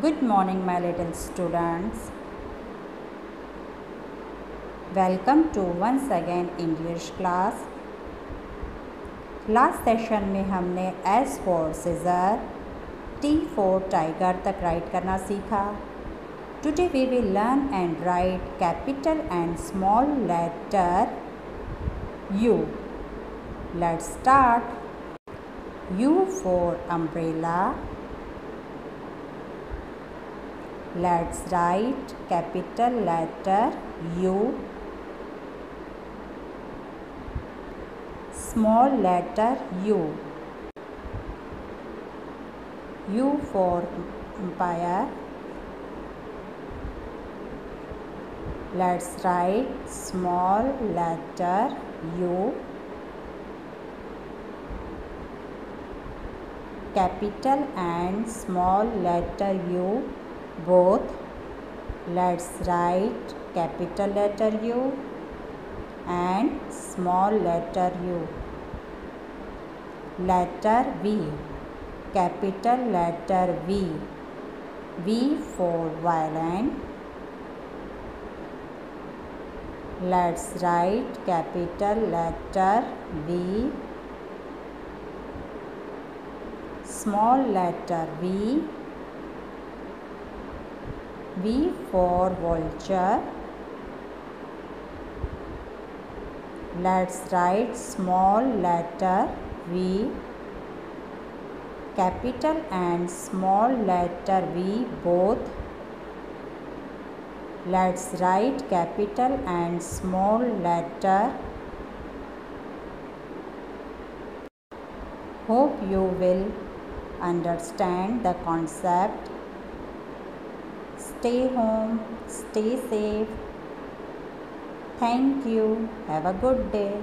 Good morning, my little students. Welcome to once again English class. Last session में हमने S for scissor T for tiger तक write करना सीखा today we will learn and write capital and small letter U let's start U for umbrella let's write capital letter U. Small letter U. U for empire. let's write small letter U. Capital and small letter U both. Let's write capital letter U and small letter U. Letter V. Capital letter V. V for violin. Let's write capital letter V. Small letter V V for vulture. Let's write small letter V, capital and small letter V both. Let's write capital and small letter. Hope you will understand the concept stay home, stay safe. Thank you. Have a good day.